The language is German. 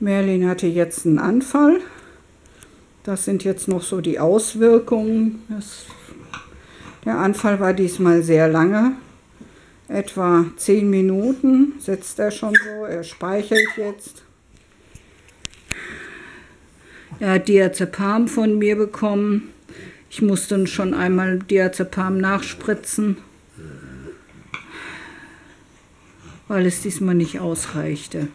Merlin hatte jetzt einen Anfall. Das sind jetzt noch so die Auswirkungen. Das, der Anfall war diesmal sehr lange. Etwa 10 Minuten sitzt er schon so. Er speichert jetzt. Er hat Diazepam von mir bekommen. Ich musste schon einmal Diazepam nachspritzen, weil es diesmal nicht ausreichte.